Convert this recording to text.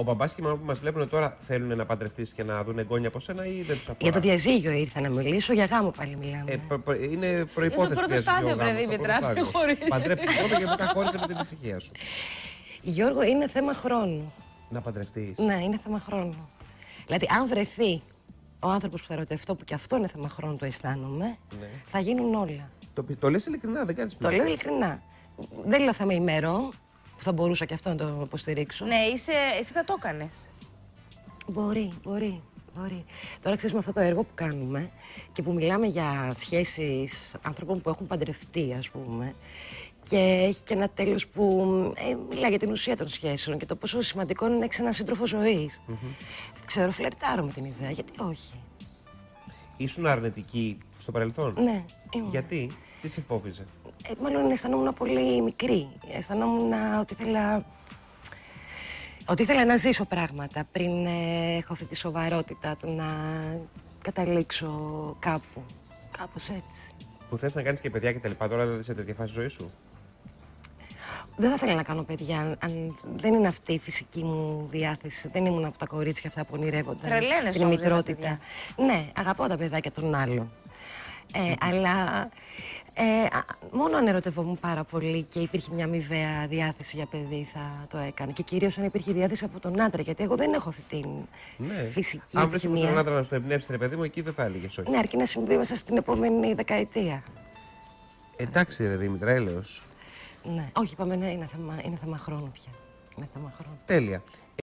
Ο μπαμπάς και η μαμά που μας βλέπουν τώρα θέλουν να παντρευτείς και να δουν εγγόνια από σένα ή δεν τους αφορά; Για το διαζύγιο ήρθα να μιλήσω, για γάμο πάλι μιλάμε. Ε, προ, προ, είναι προπόθεση. πρώτο στάδιο, βρε Δήμητρα, Παντρέψτε πρώτα και μετά χώρισε με την ησυχία σου. Γιώργο, είναι θέμα χρόνου. Να παντρευτείς. Ναι, είναι θέμα χρόνου. Δηλαδή, αν βρεθεί ο άνθρωπος που θα ερωτευτώ, που και αυτό είναι θέμα χρόνου, το αισθάνομαι, Ναι. θα γίνουν όλα. Το, το λες ειλικρινά, δεν κάνεις Το λέω ειλικρινά. Δεν λέω θέμα ημερών, που θα μπορούσα και αυτό να το υποστηρίξω. Ναι, είσαι, εσύ θα το έκανες. Μπορεί, μπορεί, μπορεί. Τώρα ξέρεις με αυτό το έργο που κάνουμε και που μιλάμε για σχέσεις ανθρώπων που έχουν παντρευτεί, ας πούμε, και έχει και ένα τέλος που ε, μιλάει για την ουσία των σχέσεων και το πόσο σημαντικό είναι να έχεις έναν σύντροφο ζωής. Ξέρω, φλερτάρω με την ιδέα, γιατί όχι; Ήσουν αρνητική στο παρελθόν; Ναι, ήμουν. Γιατί, τι σε φόβιζε; Ε, μάλλον αισθανόμουν πολύ μικρή. Αισθανόμουν ότι ήθελα, ότι ήθελα να ζήσω πράγματα πριν ε, έχω αυτή τη σοβαρότητα του να καταλήξω κάπου. Κάπως έτσι. Που θες να κάνεις και παιδιά και τα λοιπά, τώρα δεν είσαι σε τέτοια φάση ζωής σου; Δεν θα ήθελα να κάνω παιδιά αν, αν δεν είναι αυτή η φυσική μου διάθεση. Δεν ήμουν από τα κορίτσια αυτά που ονειρεύονταν Τρελαίνεσαι την όμως για τα μητρότητα. Ναι, αγαπώ τα παιδάκια των άλλων. Ε, αλλά ε, α, μόνο αν ερωτευόμουν πάρα πολύ και υπήρχε μια αμοιβαία διάθεση για παιδί θα το έκανε. Και κυρίως αν υπήρχε διάθεση από τον άντρα, γιατί εγώ δεν έχω αυτή την Ναι. φυσική Αν βρει όμω επιθυμία. έναν άντρα να στο εμπνεύσει, ρε παιδί μου, εκεί δεν θα έλεγες όχι. Ναι, αρκεί να συμβεί μέσα στην επόμενη δεκαετία. Εντάξει, ρε Δήμητρα, έλεος. Ναι. Όχι, είπαμε, ναι, είναι θέμα, είναι θέμα χρόνου πια. Είναι θέμα χρόνου. Τέλεια.